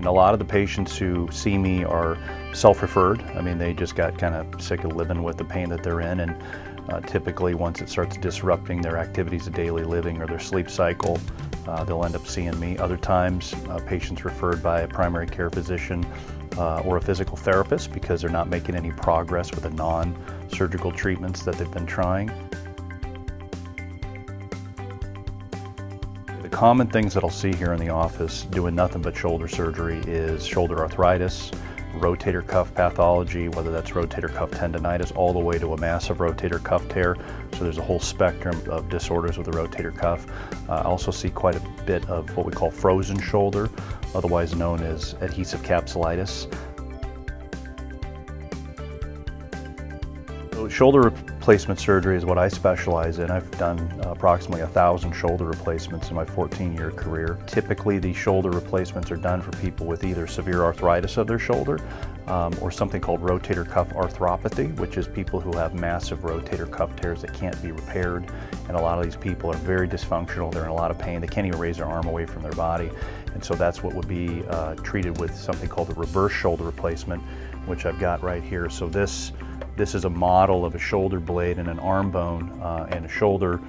A lot of the patients who see me are self-referred. I mean, they just got kind of sick of living with the pain that they're in and uh, typically once it starts disrupting their activities of daily living or their sleep cycle, uh, they'll end up seeing me. Other times, uh, patients referred by a primary care physician uh, or a physical therapist because they're not making any progress with the non-surgical treatments that they've been trying. Common things that I'll see here in the office doing nothing but shoulder surgery is shoulder arthritis, rotator cuff pathology, whether that's rotator cuff tendonitis all the way to a massive rotator cuff tear. So there's a whole spectrum of disorders with the rotator cuff. Uh, I also see quite a bit of what we call frozen shoulder, otherwise known as adhesive capsulitis. Shoulder replacement surgery is what I specialize in. I've done approximately a thousand shoulder replacements in my 14-year career. Typically, these shoulder replacements are done for people with either severe arthritis of their shoulder um, or something called rotator cuff arthropathy, which is people who have massive rotator cuff tears that can't be repaired. And a lot of these people are very dysfunctional. They're in a lot of pain. They can't even raise their arm away from their body. And so that's what would be uh, treated with something called a reverse shoulder replacement, which I've got right here. So this this is a model of a shoulder blade and an arm bone uh, and a shoulder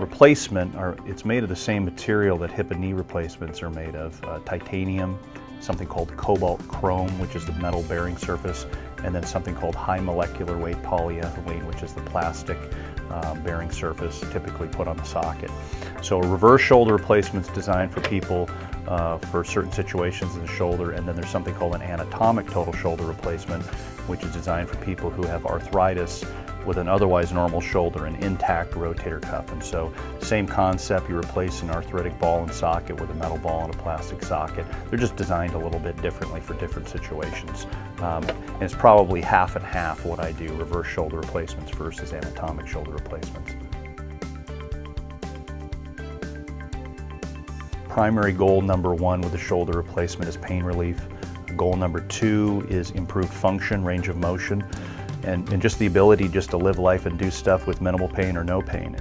replacement. Are, it's made of the same material that hip and knee replacements are made of, uh, titanium, something called cobalt chrome, which is the metal bearing surface, and then something called high molecular weight polyethylene, which is the plastic uh, bearing surface typically put on the socket. So a reverse shoulder replacement is designed for people uh, for certain situations in the shoulder, and then there's something called an anatomic total shoulder replacement, which is designed for people who have arthritis with an otherwise normal shoulder, an intact rotator cuff. And so same concept, you replace an arthritic ball and socket with a metal ball and a plastic socket. They're just designed a little bit differently for different situations. Um, and it's probably half and half what I do, reverse shoulder replacements versus anatomic shoulder replacements. Primary goal number one with the shoulder replacement is pain relief. Goal number two is improved function, range of motion and, and just the ability just to live life and do stuff with minimal pain or no pain.